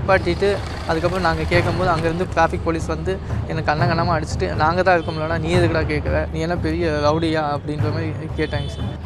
நிப்பாட்டிட்டு அதுக்கப்புறம் நாங்கள் கேட்கும்போது அங்கேருந்து டிராஃபிக் போலீஸ் வந்து எனக்கு கண்ண கண்ணமாக அடிச்சுட்டு நாங்கள் தான் இருக்க முடியலனா நீ எதுக்கடா கேட்குற? நீ என்ன பெரிய ரவுடியா? அப்படின்ற மாதிரி கேட்டாங்க சார்.